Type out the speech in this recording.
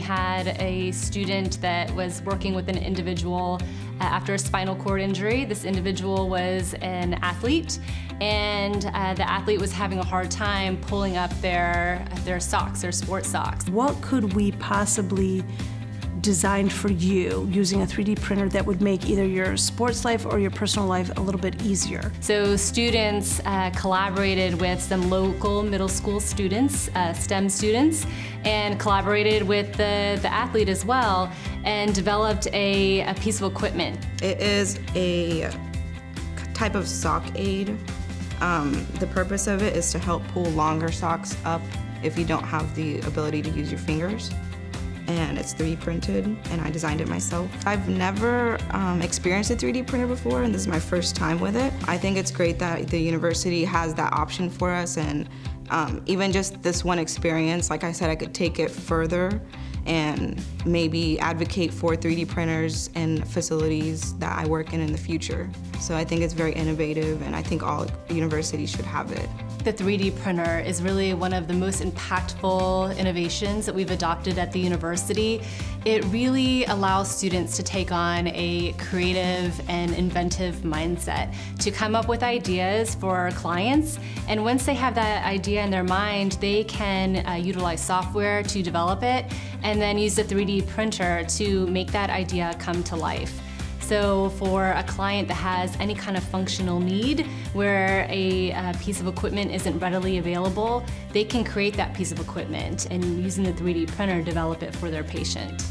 had a student that was working with an individual uh, after a spinal cord injury. This individual was an athlete, and uh, the athlete was having a hard time pulling up their, their socks, their sports socks. What could we possibly designed for you using a 3D printer that would make either your sports life or your personal life a little bit easier? So students uh, collaborated with some local middle school students, uh, STEM students, and collaborated with the, the athlete as well and developed a, a piece of equipment. It is a type of sock aid. Um, the purpose of it is to help pull longer socks up if you don't have the ability to use your fingers and it's 3D printed and I designed it myself. I've never um, experienced a 3D printer before and this is my first time with it. I think it's great that the university has that option for us and um, even just this one experience, like I said, I could take it further and maybe advocate for 3D printers and facilities that I work in in the future. So I think it's very innovative and I think all universities should have it. The 3D printer is really one of the most impactful innovations that we've adopted at the university. It really allows students to take on a creative and inventive mindset, to come up with ideas for clients, and once they have that idea in their mind, they can uh, utilize software to develop it, and then use the 3D printer to make that idea come to life. So for a client that has any kind of functional need where a, a, piece of equipment isn't readily available, they can create that piece of equipment and using the 3D printer develop it for their patient.